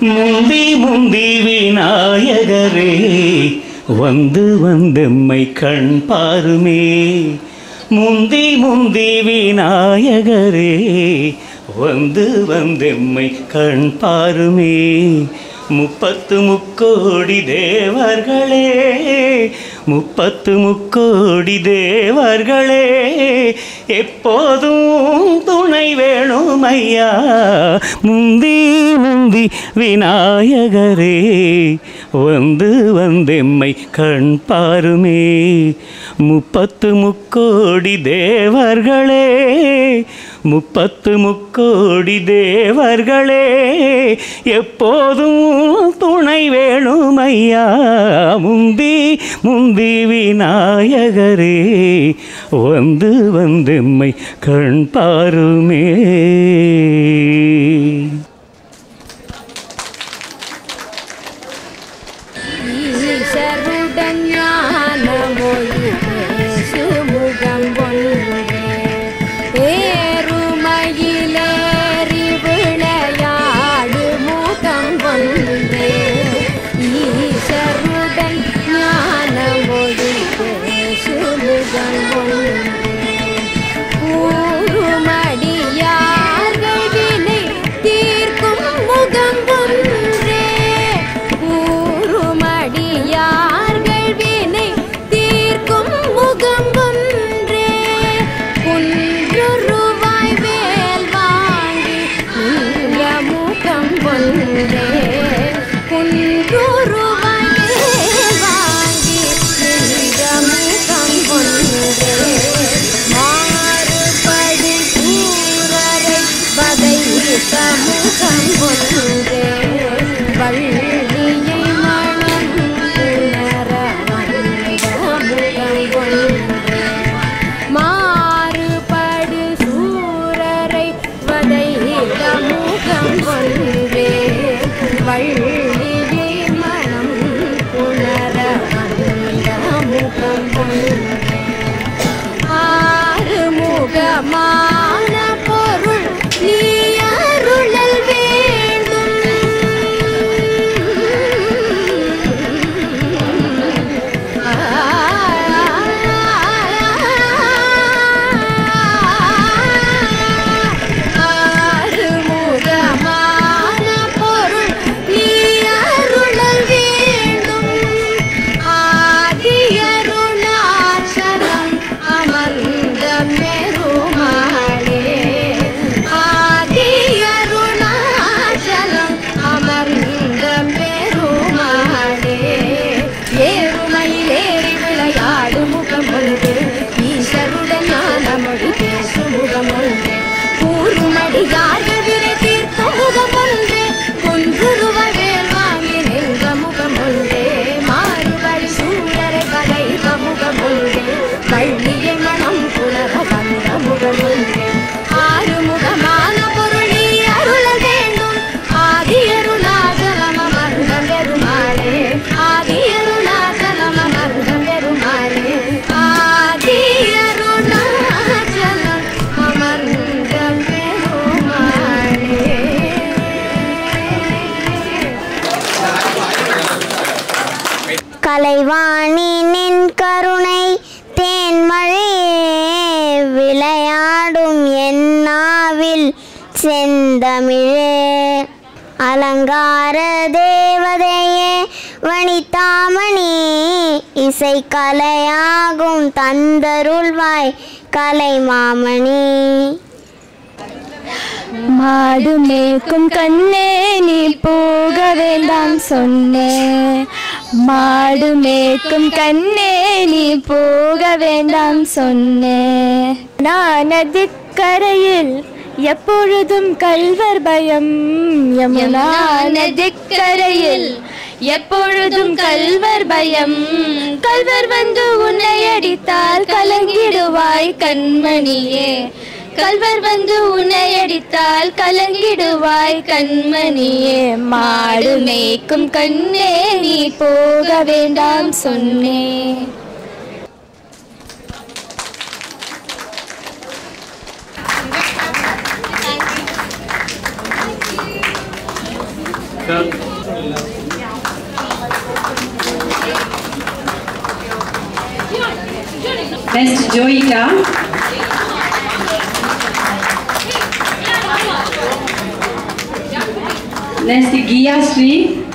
முந்தி முந்தி விநாயகரே வந்து வந்தெம்மை கண் பாருமே. முந்தி முந்தி விநாயகரே வந்து வந்தெம்மை கண் பாருமே. முப்பத்து முக்கோடி தேவர்களே. முப்பத்து முக்கோடி தேவர்களே எப்போதும் துணை வேணும் ஐயா முந்தி முந்தி விநாயகரே வந்து வந்தெம்மை கண் பாருமே. முப்பத்து முக்கோடி தேவர்களே முப்பத்து முக்கோடி தேவர்களே எப்போதும் துணை வேணும் ஐயா முந்தி முந்தி விநாயகரே வந்து வந்தெம்மை கண் பாருமே. ஈசருடன் பதைத்த முகம் வள்ளியை மனம் உணர வந்த முகம் மாறுபடு சூரரை வதைத்த முகம் ஒன்றே வள்ளியை மனம் உணர கலைவாணினின் கருணை தேன்மழையே விளையாடும் என்னாவில் செந்தமிழே. அலங்கார தேவதையே வனிதாமணி இசை கலையாகும் தந்தருள்வாய் கலை மாமணி மாடு மேய்க்கும் கண்ணே நீ போக வேண்டாம் சொன்னே. மாடு மேய்க்கும் கண்ணே நீ போக வேண்டாம் சொன்னே. நான் நதிக்கரையில் எப்பொழுதும் கல்வர் பயம். யமுனா நதிக்கரையில் எப்பொழுதும் கல்வர் பயம். கல்வர் வந்து உன்னை அடித்தால் கலங்கிடுவாய் கண்மணியே. கல்வர் வந்து உன்னை அடித்தால் கலங்கிடுவாய் கண்மணியே மாடு மேய்க்கும் கண்ணே நீ போக வேண்டாம் சொன்னே Best Joita. Next, Gia Sri.